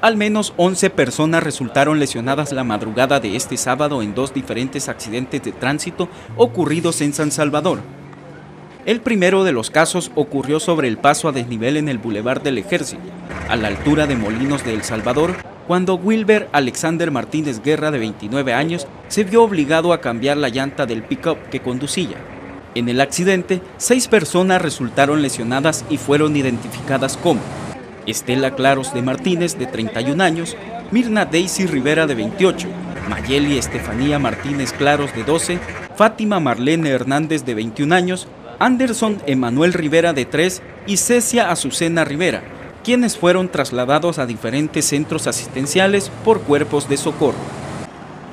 Al menos 11 personas resultaron lesionadas la madrugada de este sábado en dos diferentes accidentes de tránsito ocurridos en San Salvador. El primero de los casos ocurrió sobre el paso a desnivel en el Boulevard del Ejército, a la altura de Molinos de El Salvador, cuando Wilber Alexander Martínez Guerra, de 29 años, se vio obligado a cambiar la llanta del pick-up que conducía. En el accidente, seis personas resultaron lesionadas y fueron identificadas como Estela Claros de Martínez, de 31 años, Mirna Daisy Rivera, de 28, Mayeli Estefanía Martínez Claros, de 12, Fátima Marlene Hernández, de 21 años, Anderson Emanuel Rivera, de 3, y Cecia Azucena Rivera, quienes fueron trasladados a diferentes centros asistenciales por cuerpos de socorro.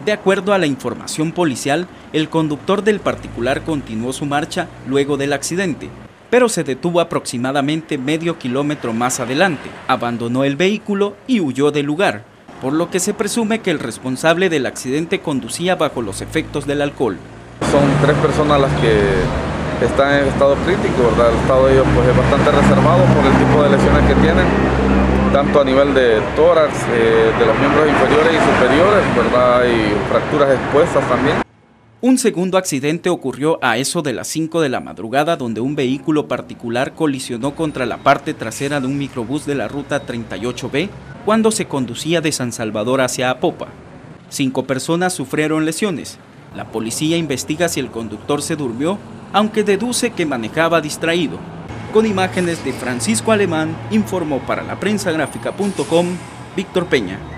De acuerdo a la información policial, el conductor del particular continuó su marcha luego del accidente, pero se detuvo aproximadamente medio kilómetro más adelante, abandonó el vehículo y huyó del lugar, por lo que se presume que el responsable del accidente conducía bajo los efectos del alcohol. Son tres personas las que están en estado crítico, ¿verdad? El estado de ellos pues, es bastante reservado por el tipo de lesiones que tienen, tanto a nivel de tórax, eh, de los miembros inferiores y superiores, ¿verdad? Y fracturas expuestas también. Un segundo accidente ocurrió a eso de las 5 de la madrugada donde un vehículo particular colisionó contra la parte trasera de un microbús de la ruta 38B cuando se conducía de San Salvador hacia Apopa. Cinco personas sufrieron lesiones. La policía investiga si el conductor se durmió, aunque deduce que manejaba distraído. Con imágenes de Francisco Alemán, informó para la prensa Víctor Peña.